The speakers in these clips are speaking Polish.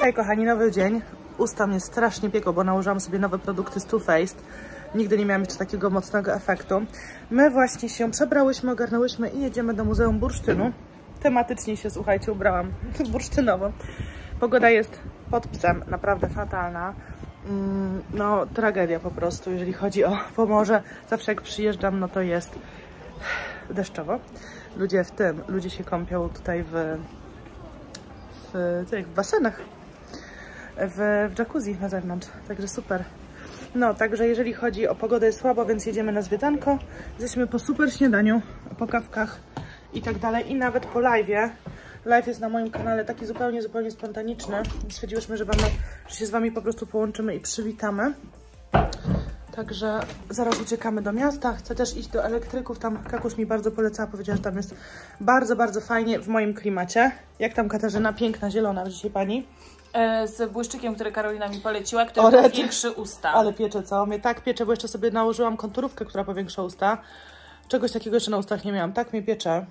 Hej kochani, nowy dzień. Usta mnie strasznie pieką, bo nałożyłam sobie nowe produkty z Too Faced. Nigdy nie miałam jeszcze takiego mocnego efektu. My właśnie się przebrałyśmy, ogarnęłyśmy i jedziemy do Muzeum Bursztynu. Tematycznie się, słuchajcie, ubrałam bursztynowo. Pogoda jest pod psem, naprawdę fatalna. Mm, No, tragedia po prostu, jeżeli chodzi o Pomorze. Zawsze jak przyjeżdżam, no to jest deszczowo. Ludzie w tym, ludzie się kąpią tutaj w, w, w basenach, w, w jacuzzi na zewnątrz, także super. No, także jeżeli chodzi o pogodę jest słabo, więc jedziemy na zwiedzanko. Jesteśmy po super śniadaniu, po kawkach i tak dalej i nawet po live'ie. Live jest na moim kanale taki zupełnie, zupełnie spontaniczny. Stwierdziłyśmy, że, wam, że się z Wami po prostu połączymy i przywitamy. Także zaraz uciekamy do miasta. Chcę też iść do elektryków. Tam Kakuś mi bardzo polecała. Powiedziała, że tam jest bardzo, bardzo fajnie w moim klimacie. Jak tam Katarzyna? Piękna, zielona dzisiaj pani. E, z błyszczykiem, który Karolina mi poleciła, który powiększy usta. Ale piecze, co? Mnie tak piecze, bo jeszcze sobie nałożyłam konturówkę, która powiększa usta. Czegoś takiego jeszcze na ustach nie miałam. Tak mnie piecze.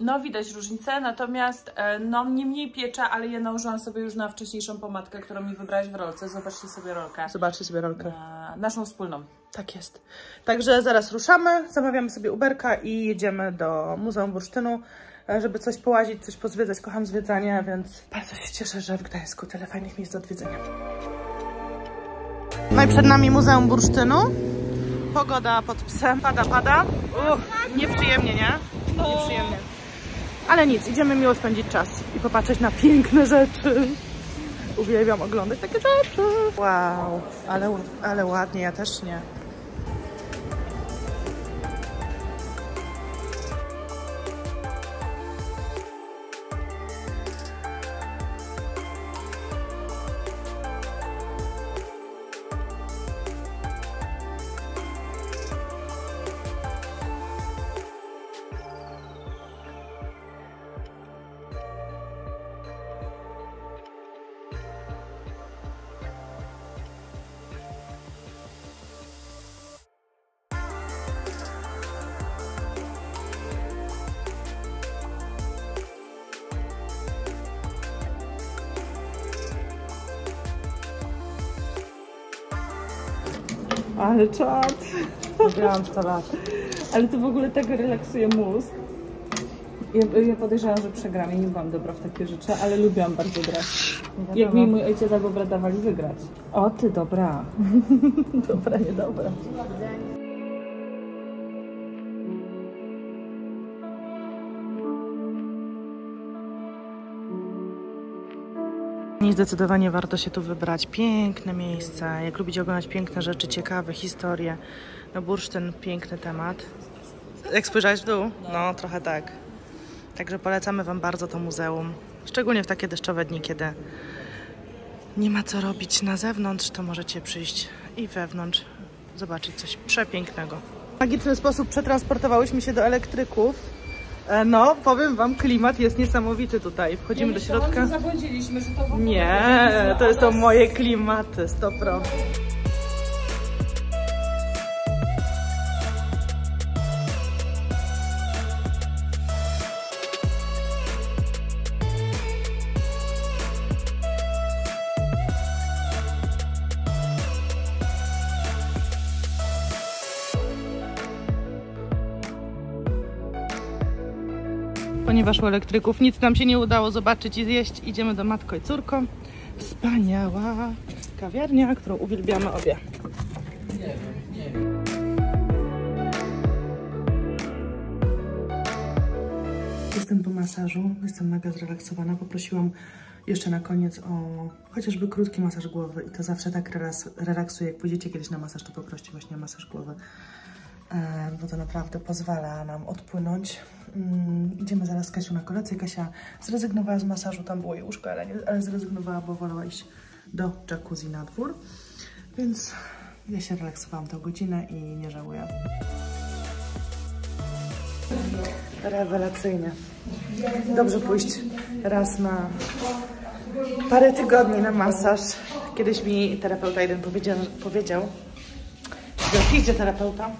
No widać różnicę, natomiast e, no nie mniej piecze, ale ja nałożyłam sobie już na wcześniejszą pomadkę, którą mi wybrałaś w rolce. Zobaczcie sobie rolkę. Zobaczcie sobie rolkę. E, naszą wspólną. Tak jest. Także zaraz ruszamy, zamawiamy sobie Uberka i jedziemy do Muzeum Bursztynu, e, żeby coś połazić, coś pozwiedzać. Kocham zwiedzanie, więc bardzo się cieszę, że w Gdańsku tyle fajnych miejsc do odwiedzenia. No i przed nami Muzeum Bursztynu. Pogoda pod psem. Pada, pada. Uff, nieprzyjemnie, nie? Nieprzyjemnie. Ale nic, idziemy miło spędzić czas i popatrzeć na piękne rzeczy. Uwielbiam oglądać takie rzeczy. Wow, ale, ale ładnie, ja też nie. Ale czad. Grałam 100 lat. Ale to w ogóle tak relaksuje mózg. Ja, ja podejrzewam, że przegram. Ja nie byłam dobra w takie rzeczy, ale lubiłam bardzo grać. Jak mi mój ojciec albo brat dawali wygrać. O ty, dobra. Dobra, niedobra. I zdecydowanie warto się tu wybrać. Piękne miejsce. Jak lubicie oglądać piękne rzeczy, ciekawe historie. No bursztyn, piękny temat. Jak spojrzałeś w dół? No, trochę tak. Także polecamy Wam bardzo to muzeum. Szczególnie w takie deszczowe dni, kiedy nie ma co robić na zewnątrz, to możecie przyjść i wewnątrz zobaczyć coś przepięknego. W magiczny sposób przetransportowałyśmy się do elektryków. E, No, powiem Wam, klimat jest niesamowity tutaj. Wchodzimy do środka. Zabłądziliśmy, że to w ogóle Nie, to są moje klimaty, 100%. Ponieważ u elektryków nic nam się nie udało zobaczyć i zjeść, idziemy do Matko i Córko. Wspaniała kawiarnia, którą uwielbiamy obie. Jestem po masażu, jestem mega zrelaksowana. Poprosiłam jeszcze na koniec o chociażby krótki masaż głowy i to zawsze tak relaks- relaksuje. Jak pójdziecie kiedyś na masaż, to poproście właśnie masaż głowy, bo to naprawdę pozwala nam odpłynąć. Mm, idziemy zaraz z Kasią na kolację. Kasia zrezygnowała z masażu, tam było jej łóżko, ale, nie, ale zrezygnowała, bo wolała iść do jacuzzi na dwór. Więc ja się relaksowałam tą godzinę i nie żałuję. Rewelacyjnie. Dobrze pójść raz na parę tygodni na masaż. Kiedyś mi terapeuta jeden powiedział, powiedział że idzie terapeuta,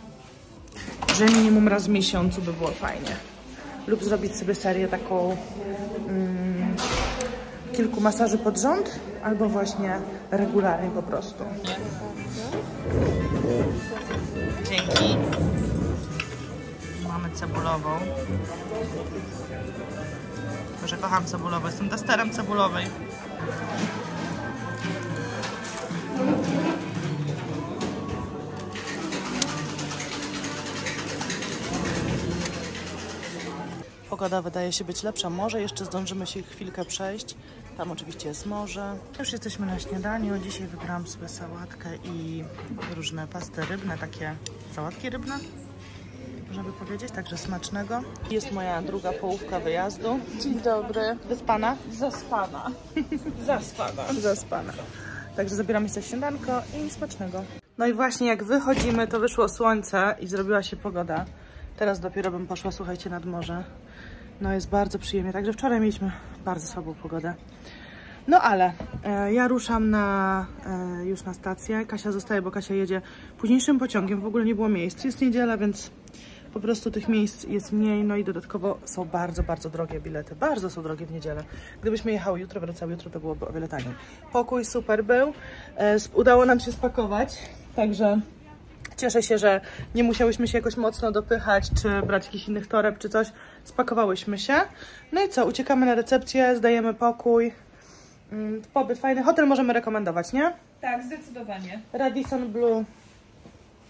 że minimum raz w miesiącu by było fajnie. lub zrobić sobie serię taką mm, kilku masaży pod rząd, albo właśnie regularnie po prostu. Dzięki. Mamy cebulową. Może kocham cebulową, jestem testerem cebulowej. Pogoda wydaje się być lepsza. Może jeszcze zdążymy się chwilkę przejść. Tam oczywiście jest morze. Już jesteśmy na śniadaniu. Dzisiaj wybrałam sobie sałatkę i różne pasty rybne, takie sałatki rybne, żeby powiedzieć, także smacznego. Jest moja druga połówka wyjazdu. Dzień dobry. Wyspana? Zaspana. Zaspana. Zaspana. Także zabieramy sobie śniadanko i smacznego. No i właśnie jak wychodzimy, to wyszło słońce i zrobiła się pogoda. Teraz dopiero bym poszła, słuchajcie, nad morze. No jest bardzo przyjemnie, także wczoraj mieliśmy bardzo słabą pogodę. No ale e, ja ruszam na, e, już na stację. Kasia zostaje, bo Kasia jedzie późniejszym pociągiem. W ogóle nie było miejsc. Jest niedziela, więc po prostu tych miejsc jest mniej. No i dodatkowo są bardzo, bardzo drogie bilety. Bardzo są drogie w niedzielę. Gdybyśmy jechały jutro, wracały jutro, to byłoby o wiele taniej. Pokój super był. E, udało nam się spakować, także Cieszę się, że nie musiałyśmy się jakoś mocno dopychać, czy brać jakichś innych toreb, czy coś. Spakowałyśmy się. No i co? Uciekamy na recepcję, zdajemy pokój. Mm, Pobyt fajny. Hotel możemy rekomendować, nie? Tak, zdecydowanie. Radisson Blue.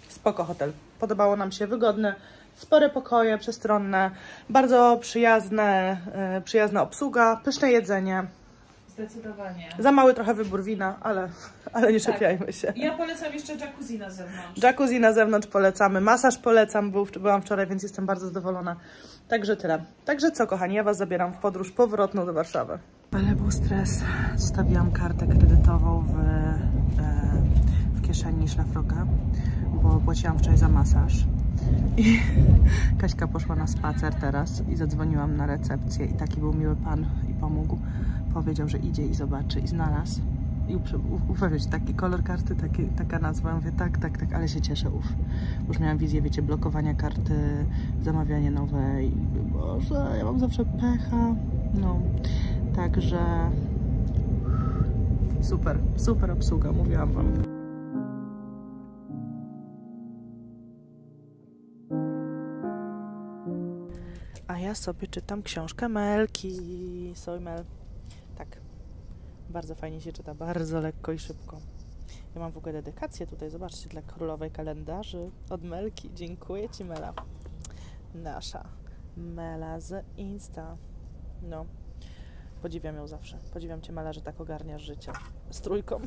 Spoko hotel. Podobało nam się. Wygodny. Spore pokoje, przestronne. Bardzo przyjazne, e, przyjazna obsługa. Pyszne jedzenie. Zdecydowanie. Za mały trochę wybór wina, ale, ale nie czepiajmy się. Ja polecam jeszcze jacuzzi na zewnątrz. Jacuzzi na zewnątrz polecamy, masaż polecam, był, byłam wczoraj, więc jestem bardzo zadowolona. Także tyle. Także co, kochani, ja Was zabieram w podróż powrotną do Warszawy. Ale był stres. Zostawiłam kartę kredytową w, e, w kieszeni szlafroka, bo płaciłam wczoraj za masaż. I Kaśka poszła na spacer teraz i zadzwoniłam na recepcję i taki był miły pan i pomógł. Powiedział, że idzie i zobaczy i znalazł. I uprze- u- upewnić, taki kolor karty, taki, taka nazwa. Mówię, tak, tak, tak, ale się cieszę, uf. Już miałam wizję, wiecie, blokowania karty, zamawianie nowej. Boże, ja mam zawsze pecha. No, także super, super obsługa, mówiłam wam. Ja sobie czytam książkę Melki. Soj Mel. Tak. Bardzo fajnie się czyta, bardzo lekko i szybko. Ja mam w ogóle dedykację tutaj, zobaczcie, dla królowej kalendarzy od Melki. Dziękuję Ci, Mela. Nasza Mela z Insta. No, podziwiam ją zawsze. Podziwiam Cię, Mela, że tak ogarniasz życie z trójką.